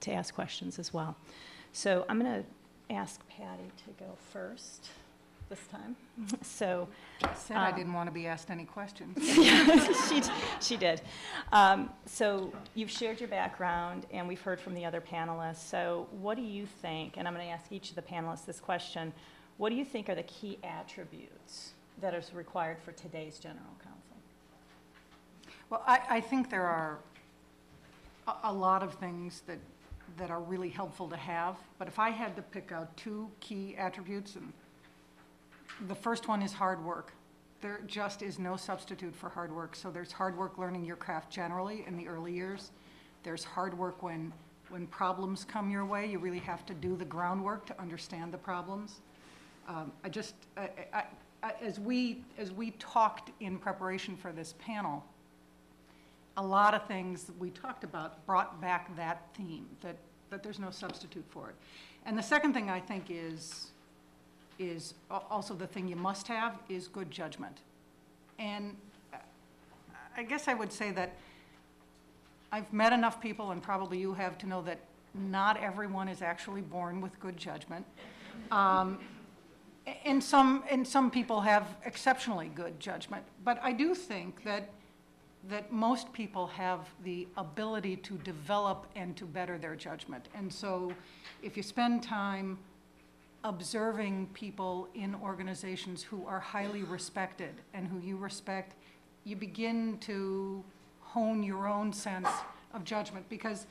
to ask questions as well. So I'm going to ask Patty to go first this time. So I said I Um, didn't want to be asked any questions. she, she did. Um, so you've shared your background, and we've heard from the other panelists. So what do you think, and I'm going to ask each of the panelists this question, what do you think are the key attributes that is required for today's general counsel? Well, I, I think there are a, a lot of things that, that are really helpful to have, but if I had to pick out two key attributes, and the first one is hard work. There just is no substitute for hard work. So there's hard work learning your craft generally in the early years. There's hard work when, when problems come your way. You really have to do the groundwork to understand the problems. Um, I just, I, I, I, as we, as we talked in preparation for this panel, a lot of things that we talked about brought back that theme, that, that there's no substitute for it. And the second thing I think is, is also the thing you must have is good judgment. And uh, I guess I would say that I've met enough people, and probably you have, to know that not everyone is actually born with good judgment. Um, And some, and some people have exceptionally good judgment. But I do think that, that most people have the ability to develop and to better their judgment. And so if you spend time observing people in organizations who are highly respected and who you respect, you begin to hone your own sense of judgment because,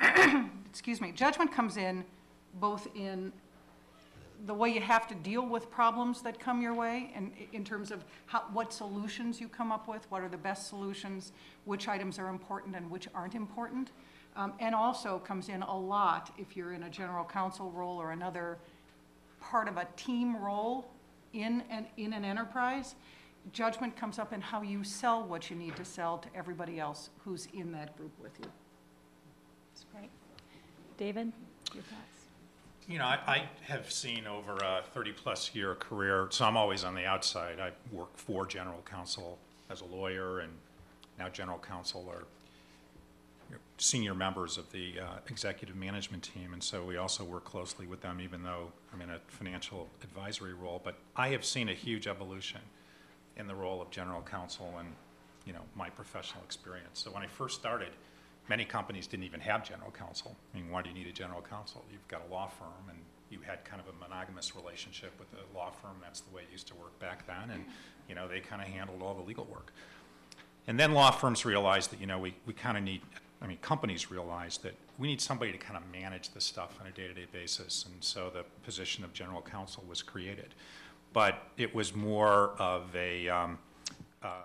excuse me, judgment comes in both in the way you have to deal with problems that come your way and in terms of how, what solutions you come up with, what are the best solutions, which items are important and which aren't important. Um, and also comes in a lot if you're in a general counsel role or another part of a team role in an, in an enterprise. Judgment comes up in how you sell what you need to sell to everybody else who's in that group with you. That's great. David, your thoughts? You know, I, I have seen over a 30-plus year career, so I'm always on the outside. I work for general counsel as a lawyer, and now general counsel are senior members of the uh, executive management team, and so we also work closely with them, even though I'm in a financial advisory role. But I have seen a huge evolution in the role of general counsel and, you know, my professional experience. So when I first started, many companies didn't even have general counsel. I mean, why do you need a general counsel? You've got a law firm, and you had kind of a monogamous relationship with the law firm. That's the way it used to work back then, and, you know, they kind of handled all the legal work. And then law firms realized that, you know, we, we kind of need, I mean, companies realized that we need somebody to kind of manage this stuff on a day-to-day basis. And so the position of general counsel was created. But it was more of a, um, uh,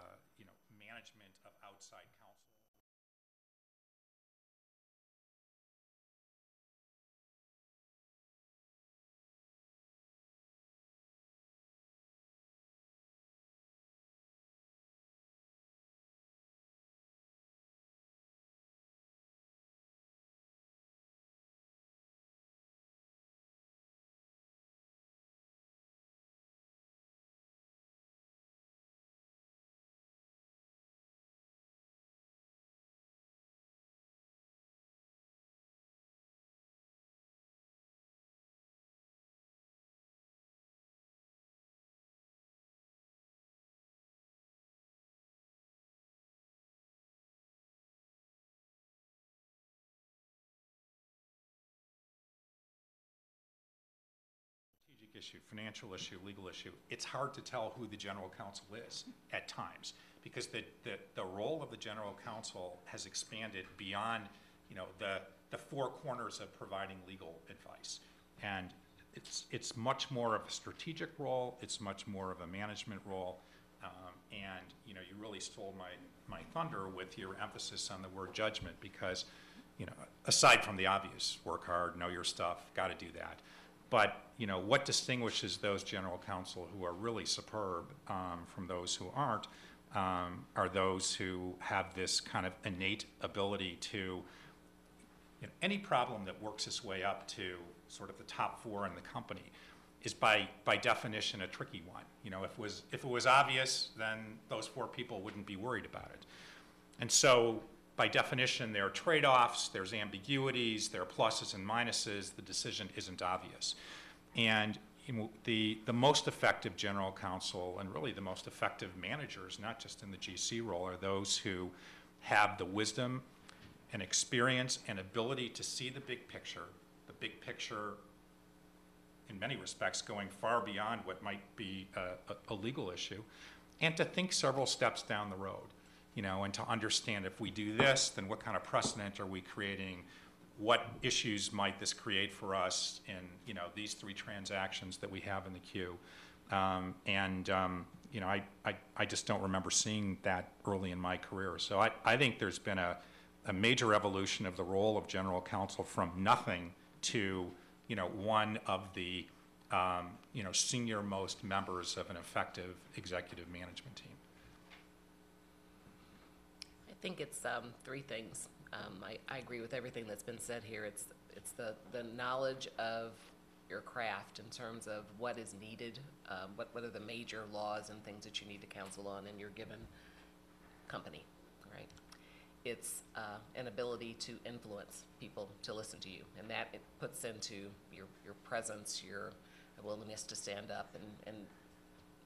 issue, financial issue, legal issue, it's hard to tell who the general counsel is at times, because the, the, the role of the general counsel has expanded beyond, you know, the, the four corners of providing legal advice. And it's, it's much more of a strategic role, it's much more of a management role, um, and, you know, you really stole my, my thunder with your emphasis on the word judgment, because, you know, aside from the obvious, work hard, know your stuff, got to do that. But, you know, what distinguishes those general counsel who are really superb um, from those who aren't um, are those who have this kind of innate ability to, you know, any problem that works its way up to sort of the top four in the company is by, by definition a tricky one. You know, if it was, if it was obvious, then those four people wouldn't be worried about it. And so by definition, there are trade-offs, there's ambiguities, there are pluses and minuses, the decision isn't obvious. And the, the most effective general counsel and really the most effective managers, not just in the GC role, are those who have the wisdom and experience and ability to see the big picture, the big picture in many respects going far beyond what might be a, a, a legal issue, and to think several steps down the road, you know, and to understand if we do this, then what kind of precedent are we creating? What issues might this create for us in, you know, these three transactions that we have in the queue? Um, and, um, you know, I, I, I just don't remember seeing that early in my career. So I, I think there's been a, a major evolution of the role of general counsel from nothing to, you know, one of the, um, you know, senior-most members of an effective executive management team. I think it's um, three things. Um, I, I agree with everything that's been said here. It's, it's the, the knowledge of your craft in terms of what is needed, um, what, what are the major laws and things that you need to counsel on in your given company, right? It's uh, an ability to influence people to listen to you, and that it puts into your, your presence, your willingness to stand up and, and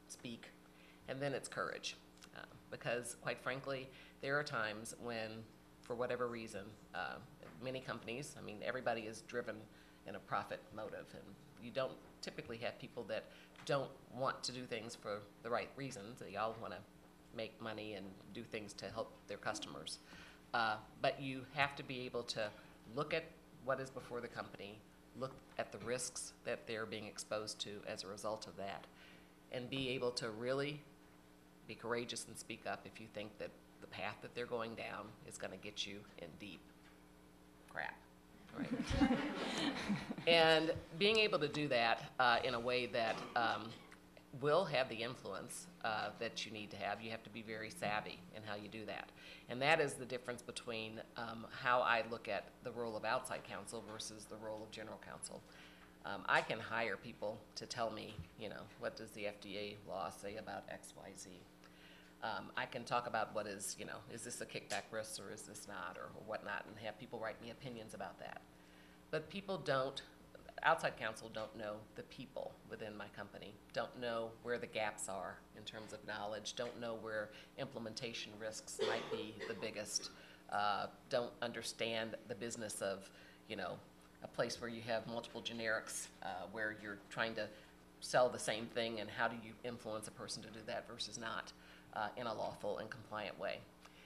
speak. And then it's courage. Because, quite frankly, there are times when, for whatever reason, uh, many companies, I mean, everybody is driven in a profit motive. And you don't typically have people that don't want to do things for the right reasons. They all want to make money and do things to help their customers. Uh, but you have to be able to look at what is before the company, look at the risks that they're being exposed to as a result of that, and be able to really be courageous and speak up if you think that the path that they're going down is going to get you in deep crap. Right. and being able to do that uh, in a way that um, will have the influence uh, that you need to have, you have to be very savvy in how you do that. And that is the difference between um, how I look at the role of outside counsel versus the role of general counsel. Um, I can hire people to tell me, you know, what does the FDA law say about X, Y, Z. Um, I can talk about what is, you know, is this a kickback risk or is this not or, or whatnot, and have people write me opinions about that. But people don't, outside counsel don't know the people within my company, don't know where the gaps are in terms of knowledge, don't know where implementation risks might be the biggest, uh, don't understand the business of, you know, a place where you have multiple generics, uh, where you're trying to sell the same thing, and how do you influence a person to do that versus not uh, in a lawful and compliant way.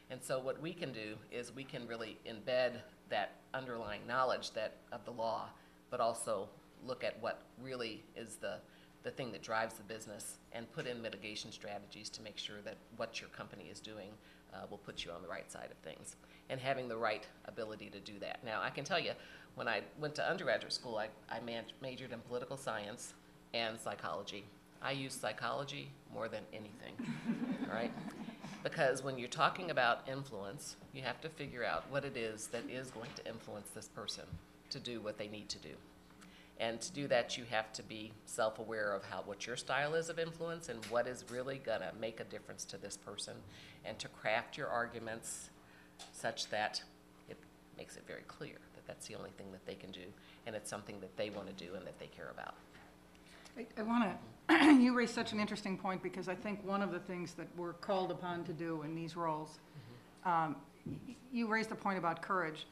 And so what we can do is we can really embed that underlying knowledge that of the law, but also look at what really is the the thing that drives the business and put in mitigation strategies to make sure that what your company is doing uh, will put you on the right side of things and having the right ability to do that. Now, I can tell you, when I went to undergraduate school, I, I man- majored in political science and psychology. I use psychology more than anything, right? Because when you're talking about influence, you have to figure out what it is that is going to influence this person to do what they need to do. And to do that, you have to be self-aware of how, what your style is of influence and what is really gonna make a difference to this person, and to craft your arguments such that makes it very clear that that's the only thing that they can do, and it's something that they wanna do and that they care about. I, I want to, you raised such an interesting point because I think one of the things that we're called upon to do in these roles, mm-hmm. um, you raised the point about courage.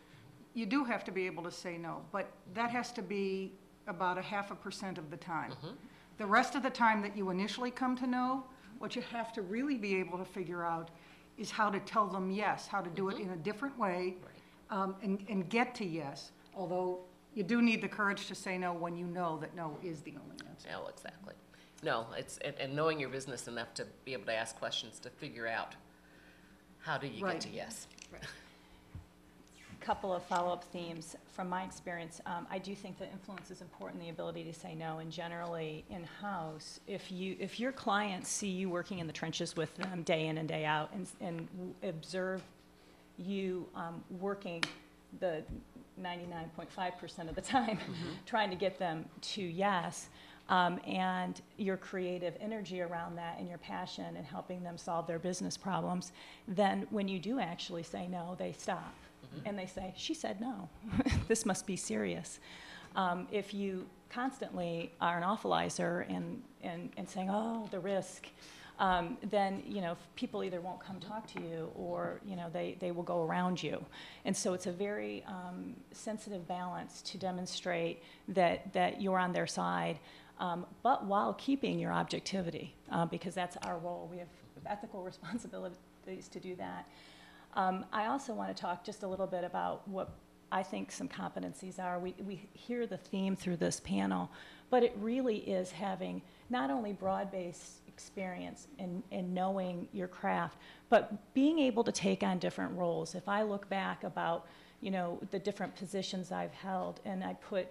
You do have to be able to say no, but that has to be about a half a percent of the time. Mm-hmm. The rest of the time that you initially come to know, what you have to really be able to figure out is how to tell them yes, how to do it mm-hmm. in a different way, um, and, and get to yes. Although you do need the courage to say no when you know that no is the only answer. No, exactly. No, it's, and, and knowing your business enough to be able to ask questions to figure out how do you get to yes. A couple of follow-up themes. From my experience, um, I do think that influence is important, the ability to say no. And generally, in-house, if you, if your clients see you working in the trenches with them day in and day out and, and observe you um, working the 99.5% of the time, trying to get them to yes, um, and your creative energy around that and your passion and helping them solve their business problems, then when you do actually say no, they stop and they say, She said no. this must be serious. Um, if you constantly are an awfulizer and, and, and saying, Oh, the risk, um, then you know people either won't come talk to you or you know they, they will go around you. And so it's a very um, sensitive balance to demonstrate that that you're on their side um, but while keeping your objectivity uh, because that's our role. We have ethical responsibilities to do that. Um, i also want to talk just a little bit about what i think some competencies are. We, we hear the theme through this panel but it really is having not only broad-based experience in knowing your craft, but being able to take on different roles. If I look back about, you know, the different positions I've held and I put,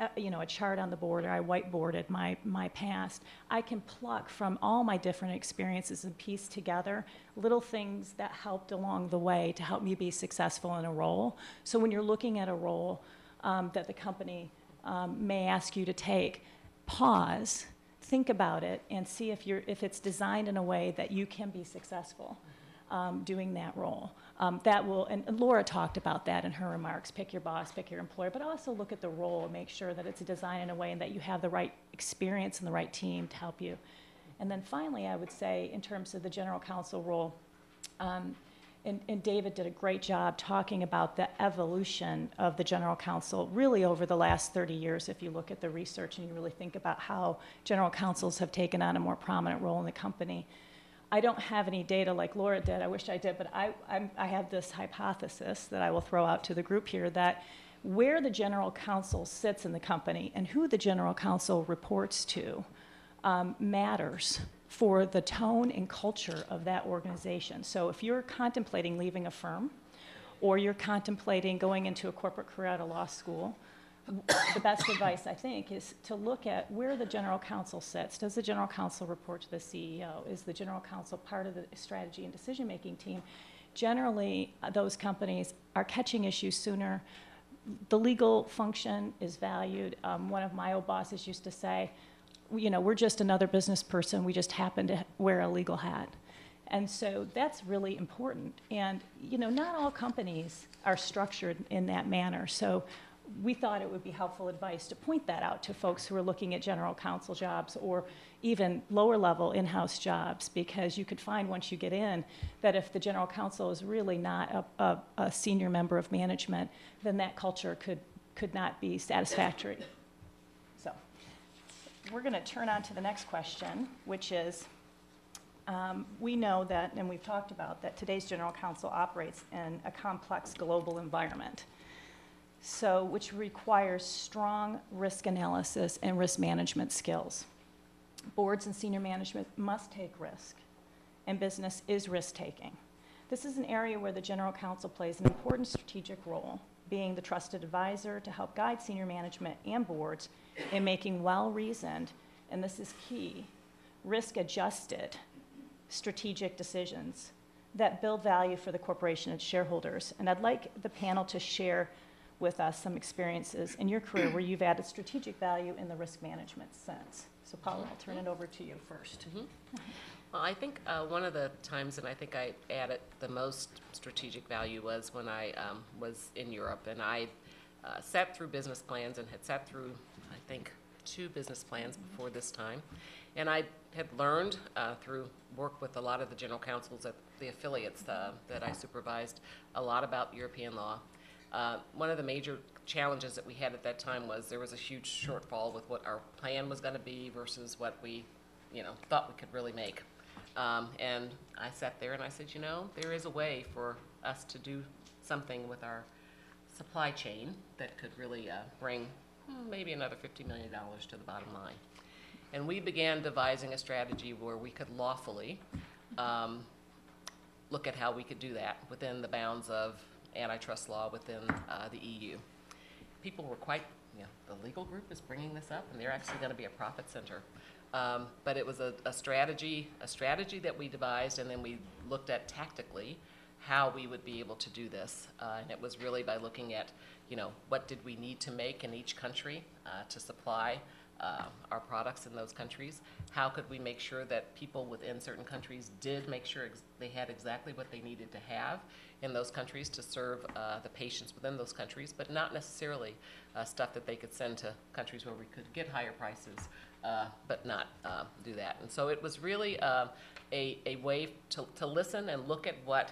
uh, you know, a chart on the board or I whiteboarded my, my past, I can pluck from all my different experiences and piece together little things that helped along the way to help me be successful in a role. So when you're looking at a role um, that the company um, may ask you to take, pause think about it and see if you're if it's designed in a way that you can be successful um, doing that role. Um, that will and Laura talked about that in her remarks. Pick your boss, pick your employer, but also look at the role and make sure that it's designed in a way and that you have the right experience and the right team to help you. And then finally, I would say in terms of the general counsel role. Um, and, and, David did a great job talking about the evolution of the general counsel really over the last 30 years. If you look at the research and you really think about how general counsels have taken on a more prominent role in the company. I don't have any data like Laura did, I wish I did, but I, I'm, I have this hypothesis that I will throw out to the group here that where the general counsel sits in the company and who the general counsel reports to um, matters for the tone and culture of that organization. So if you're contemplating leaving a firm or you're contemplating going into a corporate career at a law school, the best advice I think is to look at where the general counsel sits. Does the general counsel report to the CEO? Is the general counsel part of the strategy and decision making team? Generally, uh, those companies are catching issues sooner. The legal function is valued. Um, one of my old bosses used to say, you know, we're just another business person. We just happen to wear a legal hat. And so that's really important. And, you know, not all companies are structured in that manner. So we thought it would be helpful advice to point that out to folks who are looking at general counsel jobs or even lower level in house jobs, because you could find once you get in that if the general counsel is really not a, a, a senior member of management, then that culture could, could not be satisfactory we're going to turn on to the next question, which is um, we know that, and we've talked about, that today's general counsel operates in a complex global environment. So, which requires strong risk analysis and risk management skills. Boards and senior management must take risk, and business is risk taking. This is an area where the general counsel plays an important strategic role, being the trusted advisor to help guide senior management and boards in making well reasoned, and this is key, risk adjusted strategic decisions that build value for the corporation and shareholders. And I'd like the panel to share with us some experiences in your career where you've added strategic value in the risk management sense. So, Paula, I'll turn it over to you 1st Mm-hmm. Well, I think uh, one of the times, and I think I added the most strategic value was when I um, was in Europe, and I uh, sat through business plans and had sat through I think, two business plans before this time. And I had learned uh, through work with a lot of the general counsels at the affiliates uh, that I supervised a lot about European law. Uh, one of the major challenges that we had at that time was there was a huge shortfall with what our plan was going to be versus what we, you know, thought we could really make. Um, and I sat there and I said, you know, there is a way for us to do something with our supply chain that could really uh, bring Hmm, maybe another $50 million to the bottom line. And we began devising a strategy where we could lawfully um, look at how we could do that within the bounds of antitrust law within uh, the EU. People were quite, you know, the legal group is bringing this up, and they're actually going to be a profit center. Um, but it was a, a strategy, a strategy that we devised, and then we looked at tactically how we would be able to do this. Uh, and it was really by looking at, you know, what did we need to make in each country uh, to supply uh, our products in those countries? How could we make sure that people within certain countries did make sure they had exactly what they needed to have in those countries to serve uh, the patients within those countries, but not necessarily uh, stuff that they could send to countries where we could get higher prices, uh, but not uh, do that. And so it was really uh, a, a way to, to listen and look at what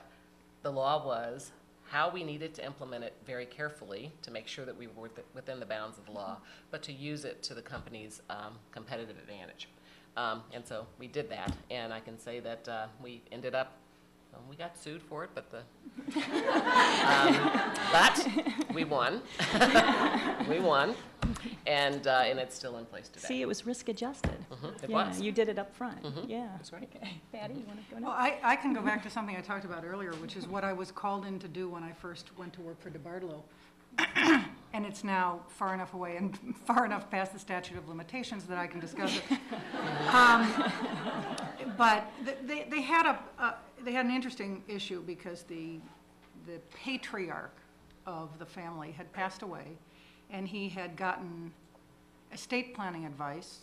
the law was, how we needed to implement it very carefully to make sure that we were within the bounds of the law, but to use it to the company's um, competitive advantage. Um, And so we did that, and I can say that uh, we ended up, well, we got sued for it, but the, um, but we won. We won, and, uh, and it's still in place today. See, it was risk adjusted. Mhm, It Yeah, was. You did it up front. Mhm, yeah. that's right. Okay. Patty, you want to go Well, next? I, I can go back to something I talked about earlier, which is what I was called in to do when I first went to work for DeBartolo. And it's now far enough away and far enough past the statute of limitations that I can discuss it. Um, But th- they, they had a, a- they had an interesting issue because the, the patriarch of the family had passed away, and he had gotten estate planning advice,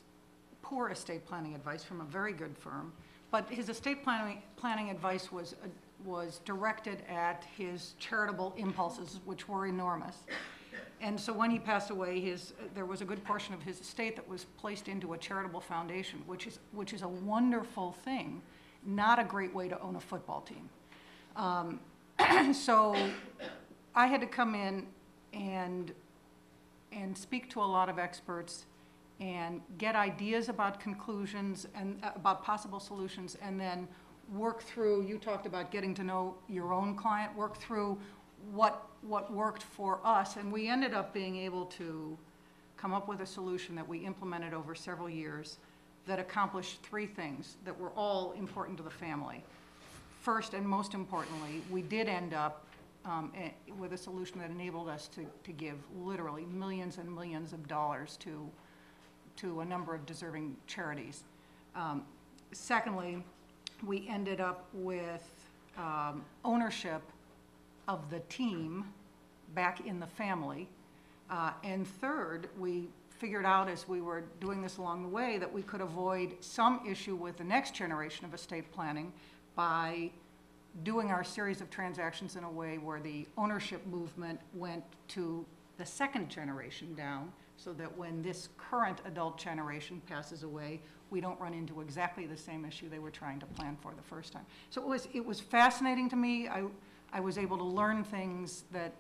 poor estate planning advice from a very good firm, but his estate planning, planning advice was, uh, was directed at his charitable impulses, which were enormous. And so when he passed away, his, there was a good portion of his estate that was placed into a charitable foundation, which is, which is a wonderful thing, not a great way to own a football team. Um, So I had to come in and and speak to a lot of experts and get ideas about conclusions and uh, about possible solutions, and then work through, you talked about getting to know your own client, work through what, what worked for us, and we ended up being able to come up with a solution that we implemented over several years that accomplished three things that were all important to the family. First and most importantly, we did end up um, eh, with a solution that enabled us to, to give literally millions and millions of dollars to, to a number of deserving charities. Um, Secondly, we ended up with um, ownership of the team back in the family. Uh, And third, we figured out as we were doing this along the way that we could avoid some issue with the next generation of estate planning by doing our series of transactions in a way where the ownership movement went to the second generation down, so that when this current adult generation passes away, we don't run into exactly the same issue they were trying to plan for the first time. So it was, it was fascinating to me. I, I was able to learn things that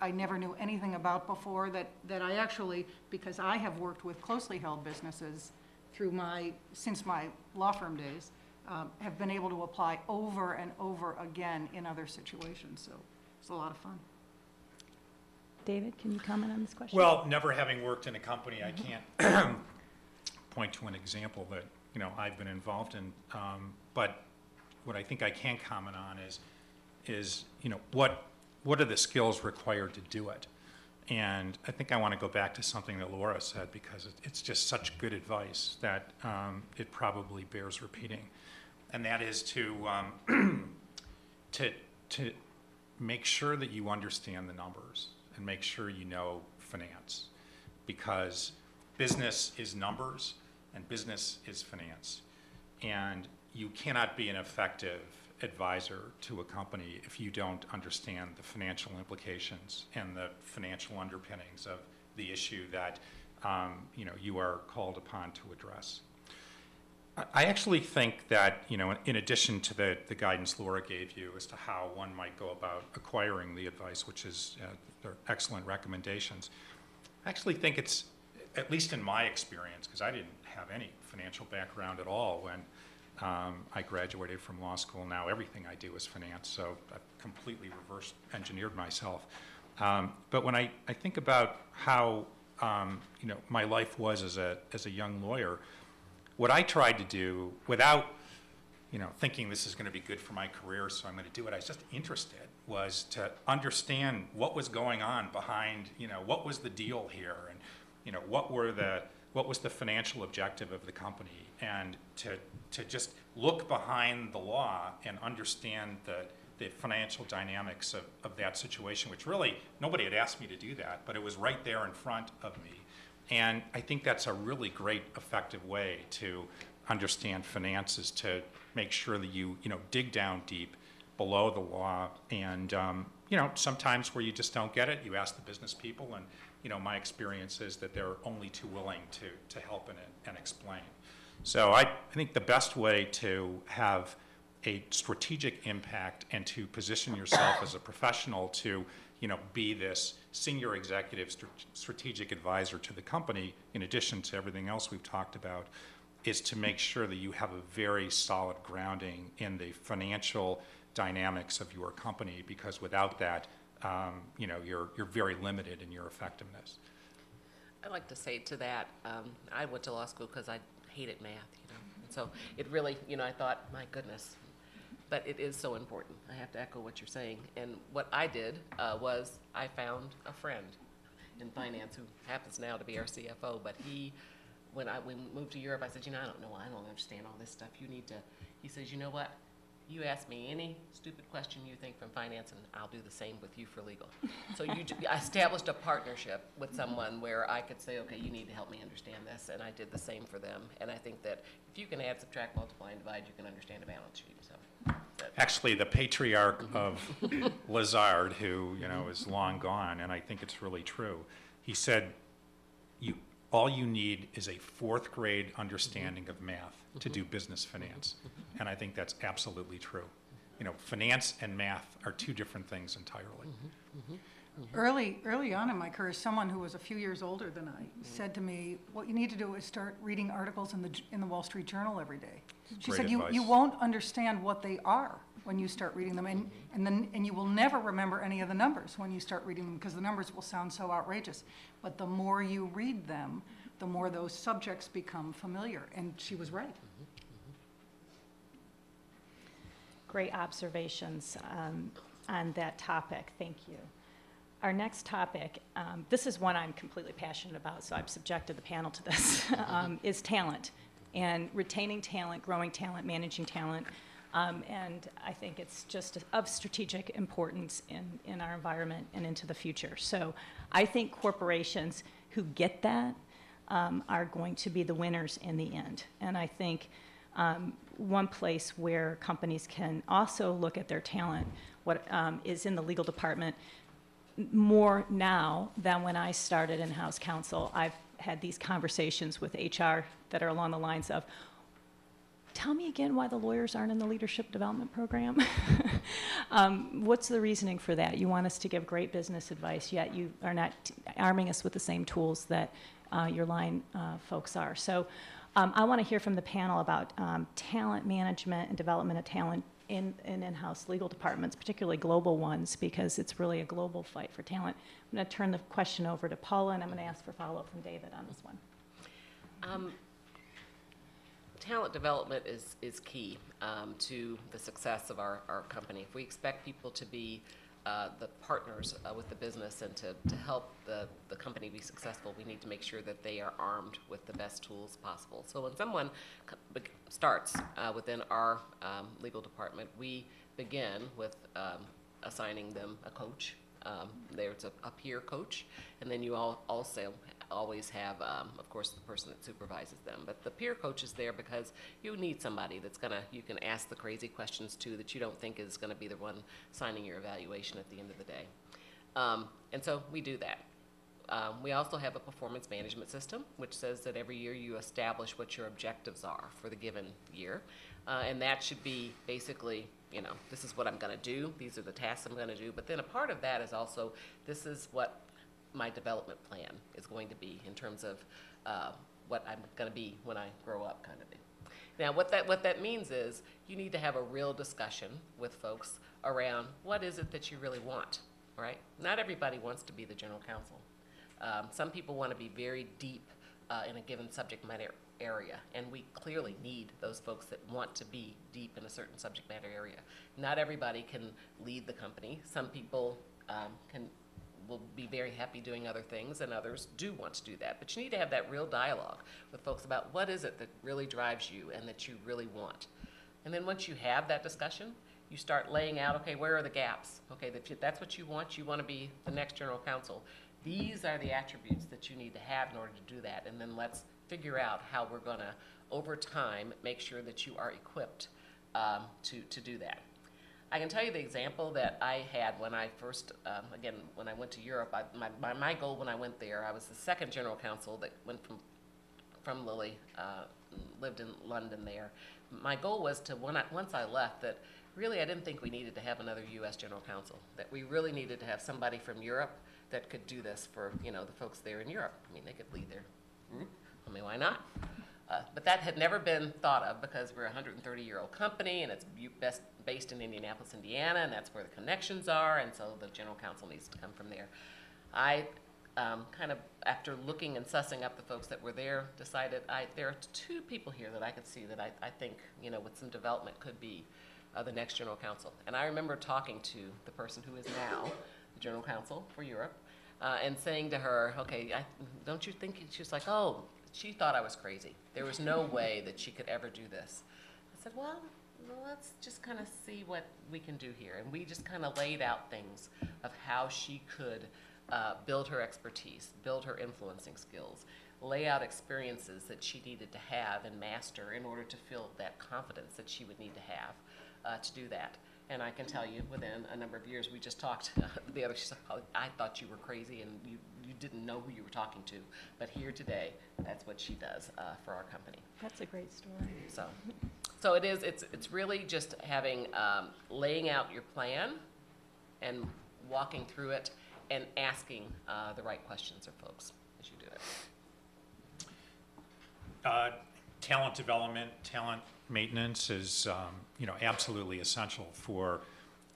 I never knew anything about before, that, that I actually, because I have worked with closely held businesses through my, since my law firm days, um, have been able to apply over and over again in other situations, so it's a lot of fun. David, can you comment on this question? Well, never having worked in a company, I can't point to an example that, you know, I've been involved in. Um, But what I think I can comment on is, is, you know, what, what are the skills required to do it? And I think I want to go back to something that Laura said, because it- it's just such good advice that um, it probably bears repeating. And that is to, um, to, to make sure that you understand the numbers and make sure you know finance. Because business is numbers and business is finance. And you cannot be an effective advisor to a company if you don't understand the financial implications and the financial underpinnings of the issue that, um, you know, you are called upon to address. I- actually think that, you know, in addition to the, the guidance Laura gave you as to how one might go about acquiring the advice, which is, uh, excellent recommendations, I actually think it's, at least in my experience, because I didn't have any financial background at all when um, I graduated from law school. Now everything I do is finance, so I've completely reverse engineered myself. Um, But when I, I think about how, um, you know, my life was as a, as a young lawyer, what I tried to do without, you know, thinking this is going to be good for my career, so I'm going to do it, I was just interested, was to understand what was going on behind, you know, what was the deal here, and, you know, what were the, what was the financial objective of the company, and to, to just look behind the law and understand the, the financial dynamics of, of that situation, which really, nobody had asked me to do that, but it was right there in front of me. And I think that's a really great, effective way to understand finances, to make sure that you, you know, dig down deep below the law. And, um, you know, sometimes where you just don't get it, you ask the business people. And, you know, my experience is that they're only too willing to, to help it and explain. So I, I think the best way to have a strategic impact and to position yourself as a professional to, you know, be this senior executive str- strategic advisor to the company, in addition to everything else we've talked about, is to make sure that you have a very solid grounding in the financial dynamics of your company, because without that, um, you know, you're, you're very limited in your effectiveness. I'd like to say to that, um, I went to law school because I hated math, you know. And so it really, you know, I thought, my goodness. But it is so important. I have to echo what you're saying. And what I did uh, was I found a friend in finance who happens now to be our CFO. But he, when I we moved to Europe, I said, you know, I don't know, I don't understand all this stuff. You need to. He says, you know what? You ask me any stupid question you think from finance, and I'll do the same with you for legal. So you, I established a partnership with someone where I could say, okay, you need to help me understand this, and I did the same for them. And I think that if you can add, subtract, multiply, and divide, you can understand a balance sheet, so. Actually, the patriarch of Lazard, who, you know, is long gone, and I think it's really true, he said, you, all you need is a fourth grade understanding of math to do business finance. And I think that's absolutely true. You know, finance and math are two different things entirely. Mm-hmm. Mm-hmm. Mm-hmm. Early, early on in my career, someone who was a few years older than I mm-hmm. said to me, what you need to do is start reading articles in the, J- in the Wall Street Journal every day. She Great said, you, you advice. won't understand what they are when you start reading them, and, mm-hmm. and then, and you will never remember any of the numbers when you start reading them, because the numbers will sound so outrageous. But the more you read them, the more those subjects become familiar, and she was right. Great observations um, on that topic. Thank you. Our next topic, um, this is one I'm completely passionate about, so I've subjected the panel to this, um, is talent and retaining talent, growing talent, managing talent. Um, And I think it's just of strategic importance in, in our environment and into the future. So I think corporations who get that um, are going to be the winners in the end. And I think um, one place where companies can also look at their talent what um, is in the legal department more now than when I started in house counsel. I've had these conversations with HR that are along the lines of, tell me again why the lawyers aren't in the leadership development program. um, what's the reasoning for that? You want us to give great business advice, yet you are not arming us with the same tools that uh, your line uh, folks are. So um, I want to hear from the panel about um, talent management and development of talent in, in in-house legal departments, particularly global ones, because it's really a global fight for talent. I'm going to turn the question over to Paula, and I'm going to ask for follow-up from David on this one. Um, Talent development is, is key um, to the success of our, our company. If we expect people to be uh, the partners uh, with the business and to, to help the, the company be successful, we need to make sure that they are armed with the best tools possible. So when someone starts uh, within our um, legal department, we begin with um, assigning them a coach. Um, There's a, a peer coach, and then you all also always have, um, of course, the person that supervises them. But the peer coach is there because you need somebody that's gonna, you can ask the crazy questions to that you don't think is gonna be the one signing your evaluation at the end of the day. Um, and so we do that. Um, we also have a performance management system, which says that every year you establish what your objectives are for the given year. Uh, and that should be basically, you know, this is what I'm going to do, these are the tasks I'm going to do. But then a part of that is also, this is what my development plan is going to be in terms of uh, what I'm going to be when I grow up, kind of thing. Now, what that, what that means is you need to have a real discussion with folks around what is it that you really want, right? Not everybody wants to be the general counsel. Um, some people want to be very deep uh, in a given subject matter area, and we clearly need those folks that want to be deep in a certain subject matter area. Not everybody can lead the company. Some people um, can will be very happy doing other things, and others do want to do that. But you need to have that real dialogue with folks about what is it that really drives you and that you really want. And then once you have that discussion, you start laying out, okay, where are the gaps? Okay, that that's what you want. You want to be the next general counsel. these are the attributes that you need to have in order to do that, and then let's figure out how we're gonna, over time, make sure that you are equipped um, to, to do that. I can tell you the example that I had when I first, um, again, when I went to Europe. I, my, my, my goal when I went there, I was the second general counsel that went from, from Lilly, uh, lived in London there. My goal was to, when I, once I left, that really I didn't think we needed to have another U.S. general counsel. That we really needed to have somebody from Europe that could do this for, you know, the folks there in Europe. I mean, they could lead their group. I mean, why not? Uh, But that had never been thought of because we're a 130-year-old company and it's best, based in Indianapolis, Indiana, and that's where the connections are, and so the general counsel needs to come from there. I um, kind of, after looking and sussing up the folks that were there, decided I, there are two people here that I could see that I, I think, you know, with some development could be uh, the next general counsel. And I remember talking to the person who is now the general counsel for Europe, uh, and saying to her, okay, I, don't you think, she was like, oh, she thought I was crazy. There was no way that she could ever do this. I said, well, let's just kind of see what we can do here. And we just kind of laid out things of how she could uh, build her expertise, build her influencing skills, lay out experiences that she needed to have and master in order to feel that confidence that she would need to have uh, to do that. And I can tell you, within a number of years, we just talked, the other, she's like, "Oh, I thought you were crazy and you, you didn't know who you were talking to. But here today, that's what she does uh, for our company. That's a great story. So, so it is, it's, it's really just having, um, laying out your plan and walking through it and asking, uh, the right questions of folks as you do it. Uh, Talent development, talent maintenance is, um, you know, absolutely essential for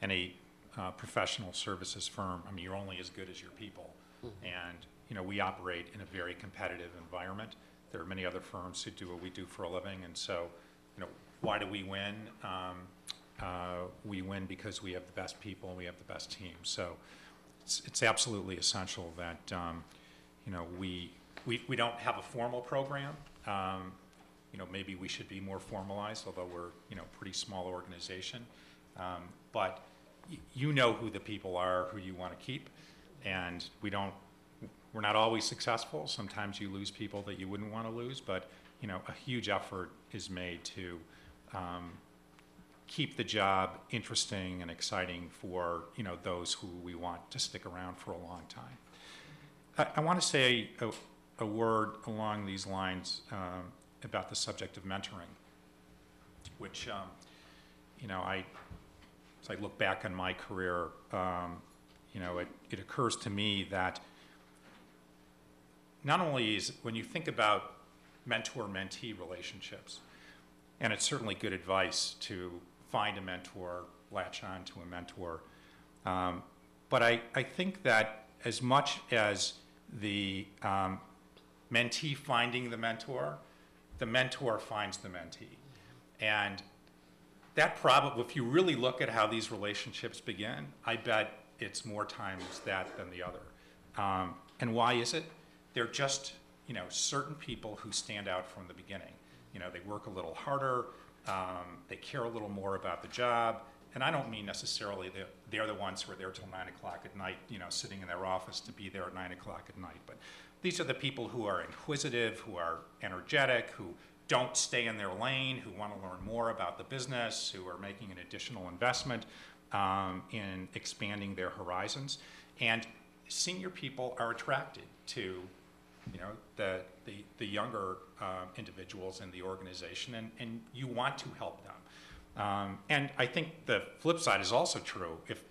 any uh, professional services firm. I mean, you're only as good as your people. And, you know, we operate in a very competitive environment. There are many other firms who do what we do for a living, and so, you know, why do we win? Um, uh, We win because we have the best people and we have the best team. So it's, it's absolutely essential that, um, you know, we, we, we don't have a formal program. Um, you know, maybe we should be more formalized, although we're, you know, pretty small organization. Um, But you know who the people are who you want to keep, and we don't, we're not always successful. Sometimes you lose people that you wouldn't want to lose, but, you know, a huge effort is made to um, keep the job interesting and exciting for, you know, those who we want to stick around for a long time. I, I want to say a, a word along these lines um, about the subject of mentoring, which, um, you know, I, as I look back on my career, um, you know, it, it occurs to me that not only is, when you think about mentor-mentee relationships, and it's certainly good advice to find a mentor, latch on to a mentor. Um, but I, I think that as much as the um, mentee finding the mentor, the mentor finds the mentee. And that probably, if you really look at how these relationships begin, I bet it's more times that than the other. Um, and why is it? They're just, you know, certain people who stand out from the beginning. You know, they work a little harder, um, they care a little more about the job. And I don't mean necessarily that they're the ones who are there till nine o'clock at night, you know, sitting in their office to be there at nine o'clock at night. But these are the people who are inquisitive, who are energetic, who don't stay in their lane, who want to learn more about the business, who are making an additional investment um, in expanding their horizons. And senior people are attracted to, you know, the, the, the younger uh, individuals in the organization, and, and you want to help them. Um, and I think the flip side is also true. If,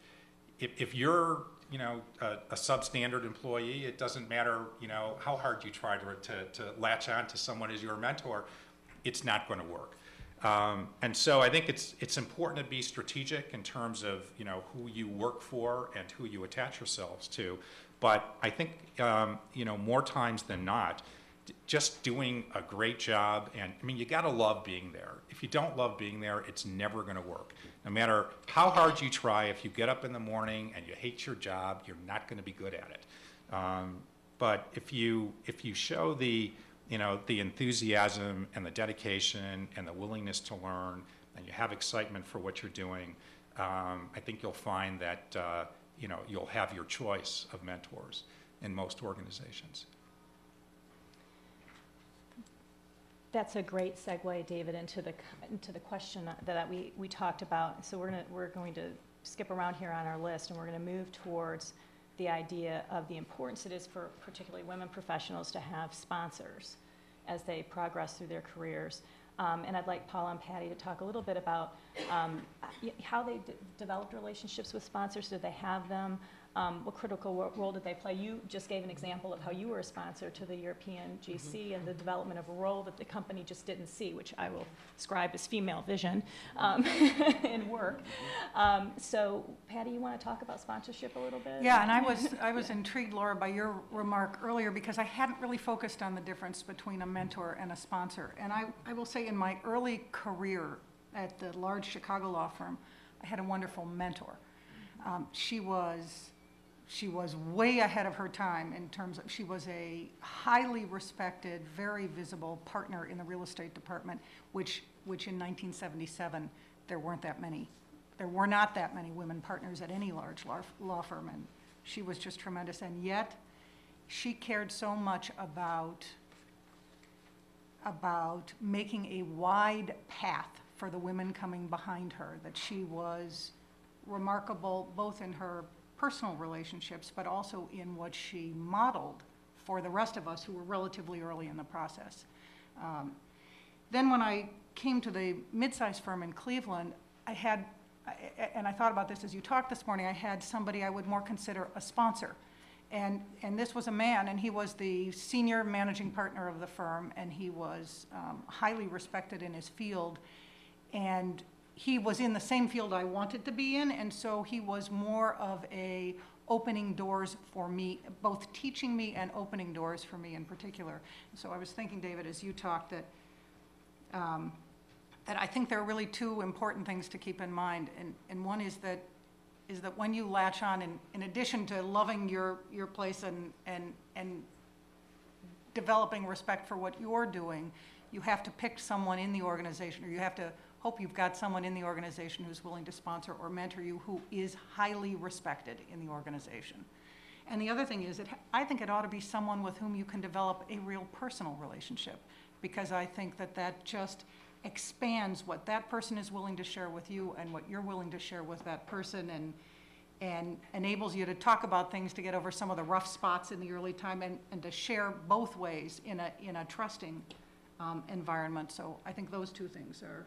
if, if you're, you know, a, a substandard employee, it doesn't matter, you know, how hard you try to, to, to latch on to someone as your mentor, it's not going to work. Um, and so I think it's, it's important to be strategic in terms of, you know, who you work for and who you attach yourselves to. But I think, um, you know, more times than not, just doing a great job, and, I mean, you gotta love being there. If you don't love being there, it's never gonna work. No matter how hard you try, if you get up in the morning and you hate your job, you're not gonna be good at it. Um, But if you, if you show the, you know, the enthusiasm and the dedication and the willingness to learn, and you have excitement for what you're doing, um, I think you'll find that, uh, you know, you'll have your choice of mentors. in most organizations. That's a great segue, David, into the, into the question that we, we talked about. So we're gonna, we're going to skip around here on our list, and we're gonna move towards the idea of the importance it is for particularly women professionals to have sponsors as they progress through their careers. Um, and I'd like Paula and Patty to talk a little bit about, um, how they developed relationships with sponsors. Did they have them? Um, what critical role did they play? You just gave an example of how you were a sponsor to the European GC and the development of a role that the company just didn't see, which I will describe as female vision um, in work. Um, so, Patty, you want to talk about sponsorship a little bit? Yeah, and I was, I was intrigued, Laura, by your remark earlier, because I hadn't really focused on the difference between a mentor and a sponsor. And I, I will say, in my early career at the large Chicago law firm, I had a wonderful mentor. Um, She was, she was way ahead of her time in terms of, she was a highly respected, very visible partner in the real estate department, which, which in 1977, there weren't that many there were not that many women partners at any large law, law firm, and she was just tremendous. And yet, she cared so much about, about making a wide path for the women coming behind her, that she was remarkable both in her personal relationships, but also in what she modeled for the rest of us who were relatively early in the process. Um, then when I came to the mid-sized firm in Cleveland, I had, and I thought about this as you talked this morning, I had somebody I would more consider a sponsor. And, and this was a man, and he was the senior managing partner of the firm, and he was um, highly respected in his field. And he was in the same field I wanted to be in, and so he was more of a opening doors for me, both teaching me and opening doors for me in particular. So I was thinking, David, as you talked, that um, that I think there are really two important things to keep in mind. And, and one is that, is that when you latch on, in, in addition to loving your, your place and, and, and developing respect for what you're doing, you have to pick someone in the organization, or you have to hope you've got someone in the organization who's willing to sponsor or mentor you who is highly respected in the organization. And the other thing is, that I think it ought to be someone with whom you can develop a real personal relationship, because I think that that just expands what that person is willing to share with you and what you're willing to share with that person, and, and enables you to talk about things, to get over some of the rough spots in the early time, and, and to share both ways in a, in a trusting um, environment. So I think those two things are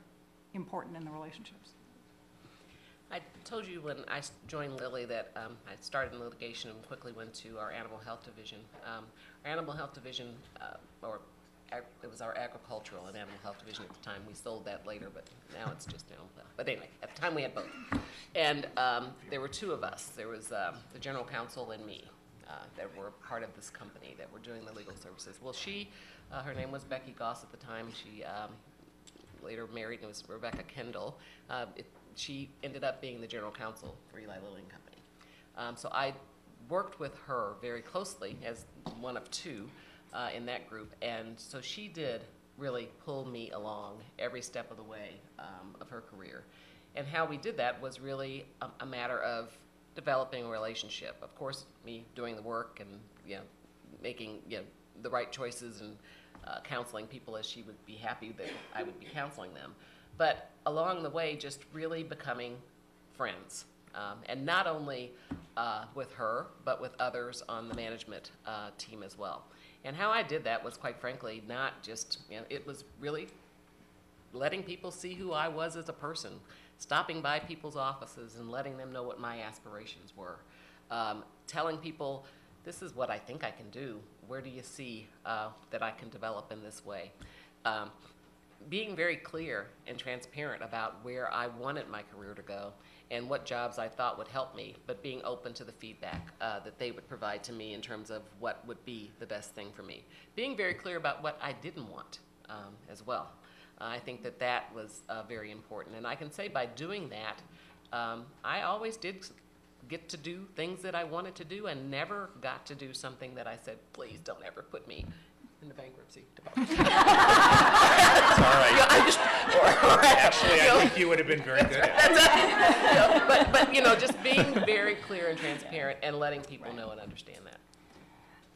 important in the relationships. I told you when I joined Lilly that um, I started in litigation and quickly went to our animal health division. Um, Our animal health division, uh, or it was our agricultural and animal health division at the time. We sold that later, but now it's just animal health. But anyway, at the time we had both. And um, there were two of us. There was um, the general counsel and me uh, that were part of this company that were doing the legal services. Well, she, uh, her name was Becky Goss at the time. She um, later married, and it was Rebecca Kendall. Uh, it, she ended up being the general counsel for Eli Lilly and Company. Um, so I worked with her very closely as one of two uh, in that group, and so she did really pull me along every step of the way um, of her career. And how we did that was really a, a matter of developing a relationship. Of course, me doing the work and you know making you know the right choices and uh, counseling people as she would be happy that I would be counseling them. But along the way, just really becoming friends. Um, and not only uh, with her, but with others on the management uh, team as well. And how I did that was, quite frankly, not just, you know, it was really letting people see who I was as a person, stopping by people's offices and letting them know what my aspirations were, um, telling people, this is what I think I can do. Where do you see uh, that I can develop in this way? Um, being very clear and transparent about where I wanted my career to go and what jobs I thought would help me, but being open to the feedback uh, that they would provide to me in terms of what would be the best thing for me. Being very clear about what I didn't want um, as well. I think that that was uh, very important. And I can say by doing that, um, I always did get to do things that I wanted to do and never got to do something that I said, please don't ever put me in the bankruptcy department. It's all right. Yeah, I just, Actually, I think you would have been very good at it. you know, but, but, you know, just being very clear and transparent and letting people know and understand that.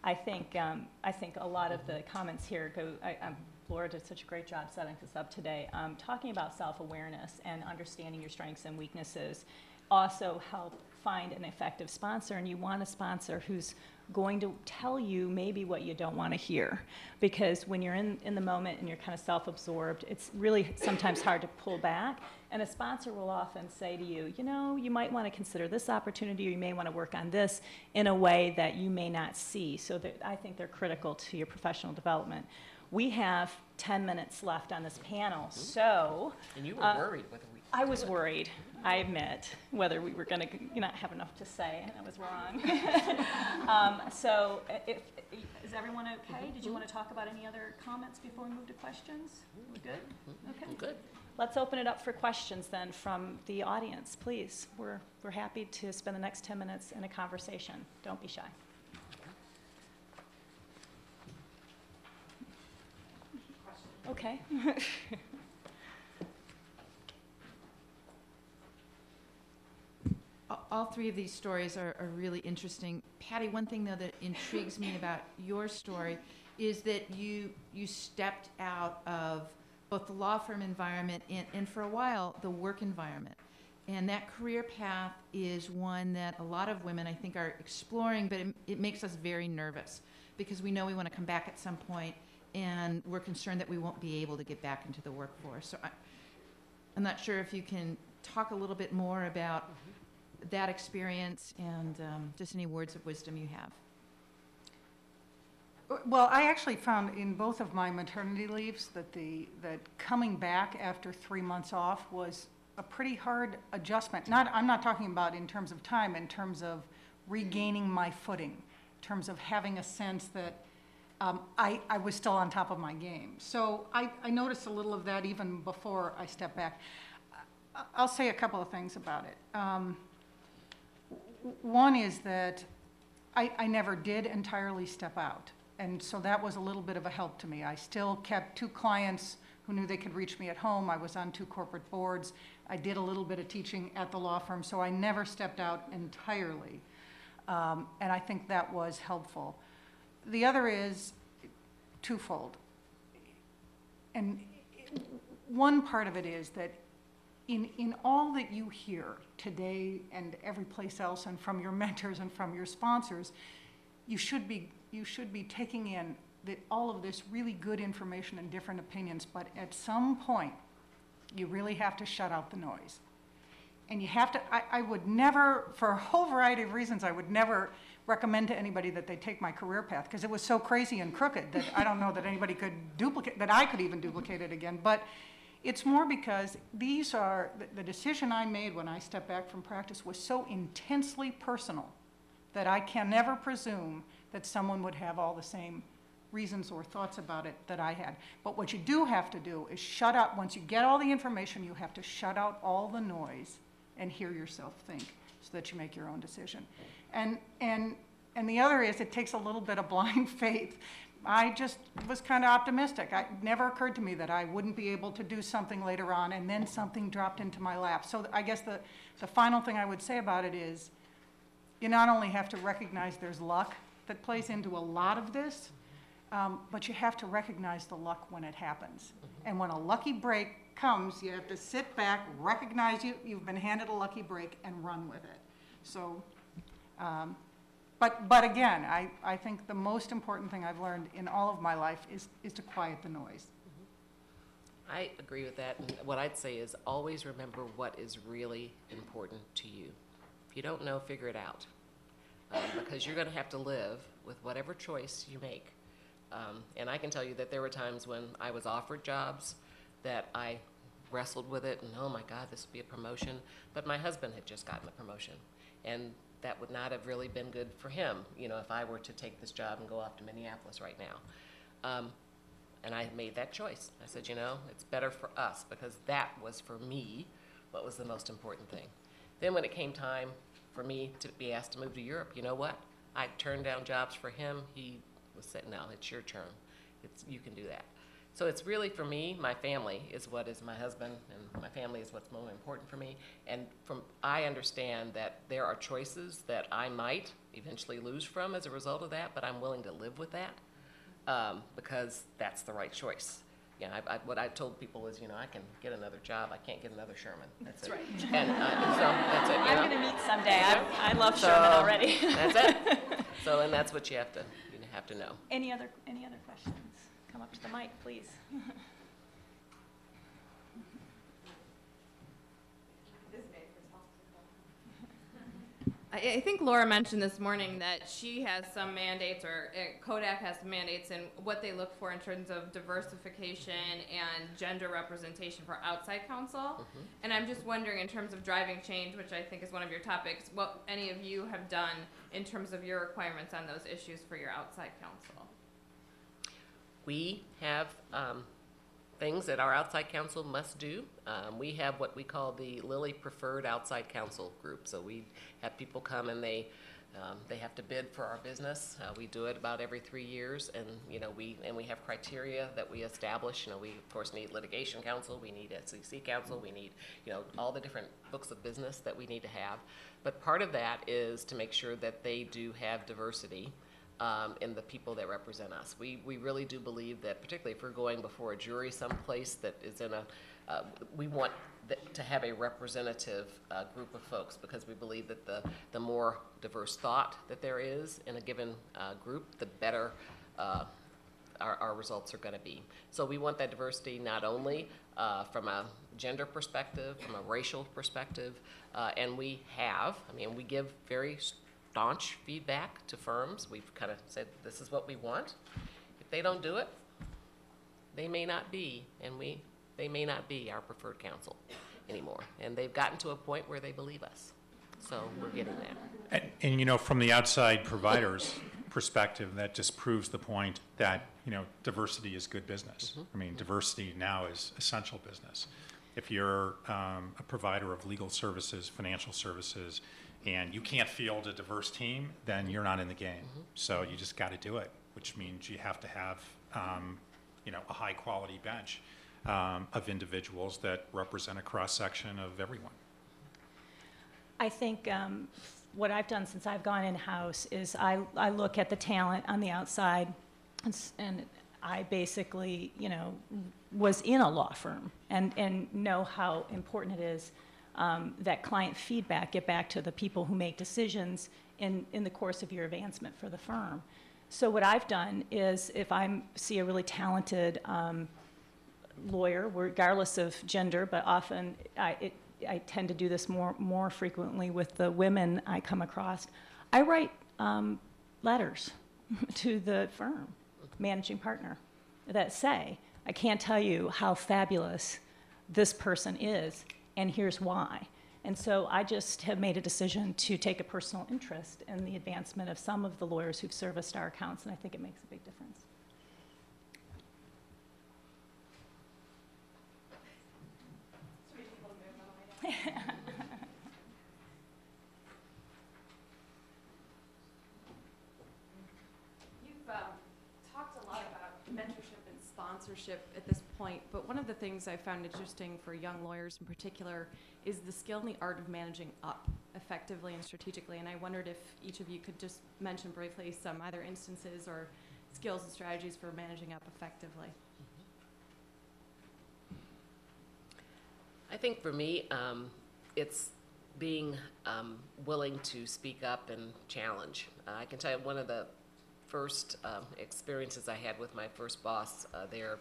I think, um, I think a lot of the comments here go, I, um, Laura did such a great job setting this up today. Um, talking about self-awareness and understanding your strengths and weaknesses also help find an effective sponsor, and you want a sponsor who's going to tell you maybe what you don't want to hear. Because when you're in, in the moment and you're kind of self-absorbed, it's really sometimes hard to pull back. And a sponsor will often say to you, you know, you might want to consider this opportunity, or you may want to work on this in a way that you may not see. So that, I think they're critical to your professional development. We have 10 minutes left on this panel, so And you were Uh, worried whether we. I was worried, I admit, whether we were going to not have enough to say, and I was wrong. Um, So if, is everyone okay? Did you want to talk about any other comments before we move to questions? We're good? Okay. Good. Let's open it up for questions then from the audience, please. We're, we're happy to spend the next 10 minutes in a conversation. Don't be shy. Okay. All three of these stories are, are really interesting. Patty, one thing though that intrigues me about your story is that you, you stepped out of both the law firm environment and, and for a while, the work environment. And that career path is one that a lot of women, I think, are exploring, but it, it makes us very nervous because we know we want to come back at some point and we're concerned that we won't be able to get back into the workforce. So I, I'm not sure if you can talk a little bit more about mm-hmm. That experience and um, just any words of wisdom you have. Well, I actually found in both of my maternity leaves that the, that coming back after three months off was a pretty hard adjustment. Not, I'm not talking about in terms of time, in terms of regaining my footing, in terms of having a sense that um, I, I was still on top of my game. So I, I noticed a little of that even before I stepped back. I'll say a couple of things about it. Um, One is that I, I never did entirely step out. And so that was a little bit of a help to me. I still kept two clients who knew they could reach me at home. I was on two corporate boards. I did a little bit of teaching at the law firm, so I never stepped out entirely. Um, and I think that was helpful. The other is twofold. And one part of it is that in, in all that you hear today and every place else and from your mentors and from your sponsors, you should be, you should be taking in all of this really good information and different opinions, but at some point, you really have to shut out the noise. And you have to, I, I would never, for a whole variety of reasons, I would never recommend to anybody that they take my career path, because it was so crazy and crooked that I don't know that anybody could duplicate, that I could even duplicate it again. But it's more because these are, the, the decision I made when I stepped back from practice was so intensely personal that I can never presume that someone would have all the same reasons or thoughts about it that I had. But what you do have to do is shut out, once you get all the information, you have to shut out all the noise and hear yourself think so that you make your own decision. And, and, and the other is it takes a little bit of blind faith. I just was kind of optimistic. I- It never occurred to me that I wouldn't be able to do something later on, and then something dropped into my lap. So I guess the, the final thing I would say about it is, you not only have to recognize there's luck that plays into a lot of this, um, but you have to recognize the luck when it happens. And when a lucky break comes, you have to sit back, recognize you, you've been handed a lucky break, and run with it. So, um, but, but again, I, I think the most important thing I've learned in all of my life is, is to quiet the noise. I agree with that, and what I'd say is always remember what is really important to you. If you don't know, figure it out, um, because you're gonna have to live with whatever choice you make. Um, and I can tell you that there were times when I was offered jobs that I wrestled with it, and oh my God, this would be a promotion, but my husband had just gotten a promotion, and that would not have really been good for him, you know, if I were to take this job and go off to Minneapolis right now. Um, and I made that choice. I said, you know, it's better for us because that was for me what was the most important thing. Then when it came time for me to be asked to move to Europe, you know what? I turned down jobs for him. He was saying, no, it's your turn. It's, you can do that. So it's really, for me, my family is what is my husband, and my family is what's most important for me. And from, I understand that there are choices that I might eventually lose from as a result of that, but I'm willing to live with that, um, because that's the right choice. Yeah, I, I, what I told people is, you know, I can get another job, I can't get another Sherman. That's it. right. And, uh, so, that's it, you I'm going to meet someday. I, I love So, Sherman already. That's it. So, and that's what you have to, you have to know. Any other, any other questions? Come up to the mic, please. I, I think Laura mentioned this morning that she has some mandates, or uh, Kodak has some mandates, and what they look for in terms of diversification and gender representation for outside counsel. And I'm just wondering, in terms of driving change, which I think is one of your topics, what any of you have done in terms of your requirements on those issues for your outside counsel. We have um, things that our outside counsel must do. Um, We have what we call the Lilly Preferred Outside Counsel Group. So we have people come and they, um, they have to bid for our business. Uh, We do it about every three years, and, you know, we, and we have criteria that we establish. You know, we, of course, need litigation counsel, we need SEC counsel, we need, you know, all the different books of business that we need to have. But part of that is to make sure that they do have diversity um, in the people that represent us. We, we really do believe that, particularly if we're going before a jury someplace that is in a, uh, we want to have a representative uh, group of folks because we believe that the, the more diverse thought that there is in a given uh, group, the better uh, our, our results are going to be. So we want that diversity not only uh, from a gender perspective, from a racial perspective, uh, and we have, I mean, we give very staunch feedback to firms. We've kind of said, this is what we want. If they don't do it, they may not be, and we, they may not be our preferred counsel anymore. And they've gotten to a point where they believe us. So we're getting there. And, and, you know, from the outside provider's perspective, that just proves the point that, you know, diversity is good business. I mean, diversity now is essential business. If you're um, a provider of legal services, financial services, and you can't field a diverse team, then you're not in the game. So you just got to do it, which means you have to have, um, you know, a high-quality bench um, of individuals that represent a cross-section of everyone. I think um, what I've done since I've gone in-house is I, I look at the talent on the outside, and and I basically, you know, was in a law firm and, and know how important it is um, that client feedback get back to the people who make decisions in, in the course of your advancement for the firm. So what I've done is if I see a really talented um, lawyer, regardless of gender, but often I, it, I tend to do this more, more frequently with the women I come across. I write um, letters to the firm, managing partner, that say, I can't tell you how fabulous this person is, and here's why. And so I just have made a decision to take a personal interest in the advancement of some of the lawyers who've serviced our accounts, and I think it makes a big difference. You've um, talked a lot about mentorship and sponsorship at this point, but one of the things I found interesting for young lawyers in particular is the skill and the art of managing up effectively and strategically. And I wondered if each of you could just mention briefly some either instances or skills and strategies for managing up effectively. I think for me, um, it's being um, willing to speak up and challenge. Uh, I can tell you one of the first um, experiences I had with my first boss uh, there.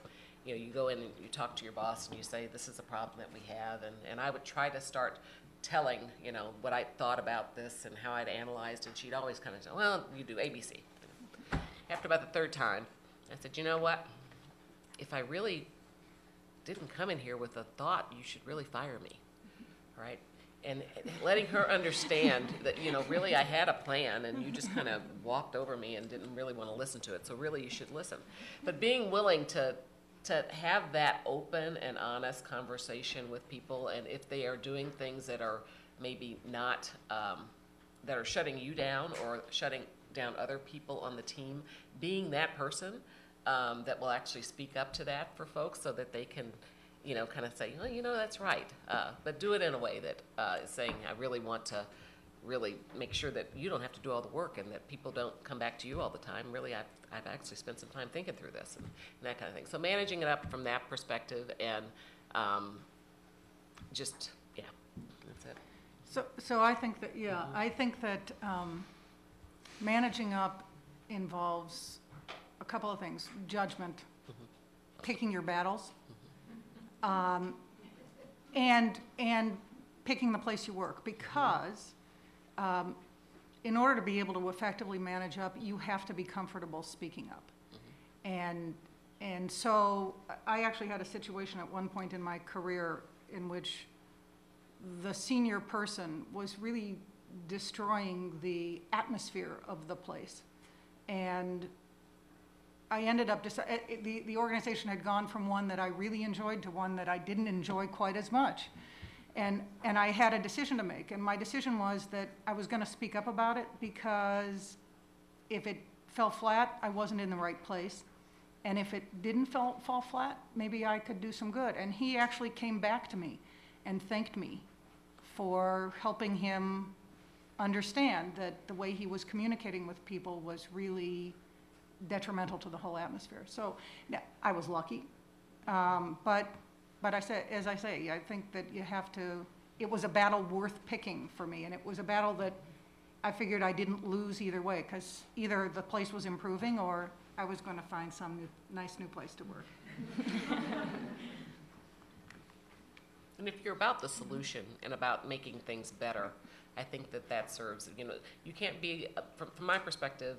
You know, you go in and you talk to your boss and you say, "This is a problem that we have," and, and I would try to start telling, you know, what I thought about this and how I'd analyzed, and she'd always kind of say, "Well, you do ABC." After about the third time, I said, "You know what? If I really didn't come in here with a thought, you should really fire me, right? And letting her understand that, you know, really I had a plan and you just kind of walked over me and didn't really want to listen to it, so really you should listen. But being willing to, to have that open and honest conversation with people, and if they are doing things that are maybe not, um, that are shutting you down or shutting down other people on the team, being that person um, that will actually speak up to that for folks so that they can, you know, kind of say, well, you know, that's right. Uh, but do it in a way that uh, is saying, I really want to really make sure that you don't have to do all the work and that people don't come back to you all the time. Really, I've, I've actually spent some time thinking through this and, and that kind of thing. So managing it up from that perspective and um, just, yeah, that's it. So, so I think that, yeah, I think that um, managing up involves a couple of things. Judgment, picking your battles, um, and, and picking the place you work. Because um, in order to be able to effectively manage up, you have to be comfortable speaking up. And, and so I actually had a situation at one point in my career in which the senior person was really destroying the atmosphere of the place. And I ended up, eh, eh, the, the organization had gone from one that I really enjoyed to one that I didn't enjoy quite as much. And, and I had a decision to make, and my decision was that I was gonna speak up about it because if it fell flat, I wasn't in the right place. And if it didn't fall, fall flat, maybe I could do some good. And he actually came back to me and thanked me for helping him understand that the way he was communicating with people was really detrimental to the whole atmosphere. So, yeah, I was lucky. Um, but, but I said, as I say, I think that you have to, it was a battle worth picking for me, and it was a battle that I figured I didn't lose either way, because either the place was improving or I was gonna find some new, nice new place to work. And if you're about the solution and about making things better, I think that that serves, you know, you can't be, uh, from, from my perspective,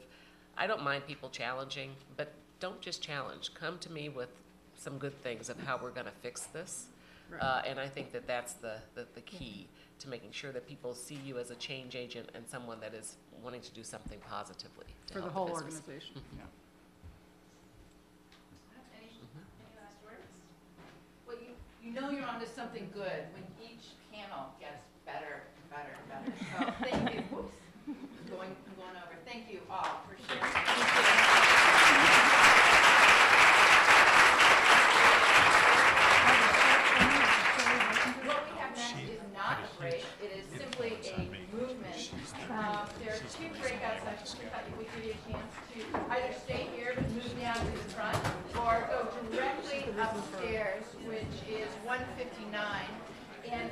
I don't mind people challenging, but don't just challenge. Come to me with some good things of how we're gonna fix this. Uh, and I think that that's the, the, the key to making sure that people see you as a change agent and someone that is wanting to do something positively to For the help whole business. organization, yeah. Any, any last words? Well, you, you know you're onto something good when each panel gets better and better and better. So thank you. I think we give you a chance to either stay here to move down to the front or go directly upstairs, which is 159. And